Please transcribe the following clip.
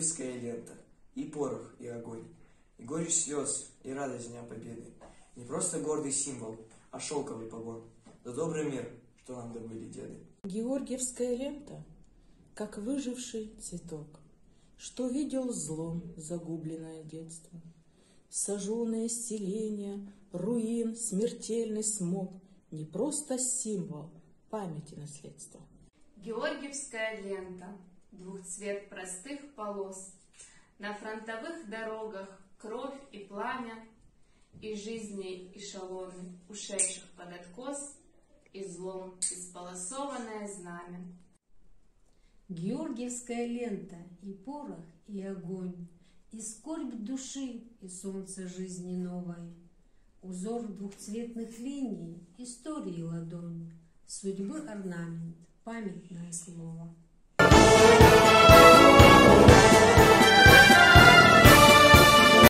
Георгиевская лента, и порох, и огонь, и горечь слез, и радость Дня Победы. Не просто гордый символ, а шелковый погон. За добрый мир, что нам добыли деды. Георгиевская лента, как выживший цветок, Что видел злом загубленное детство. Сожженные селения, руин, смертельный смог Не просто символ памяти наследства. Георгиевская лента, двухцвет простых полос, На фронтовых дорогах кровь и пламя, И жизни эшелоны, ушедших под откос, И злом исполосованное знамя. Георгиевская лента и порох, и огонь, И скорбь души, и солнце жизни новой. Узор двухцветных линий, истории ладонь, Судьбы орнамент, памятное слово.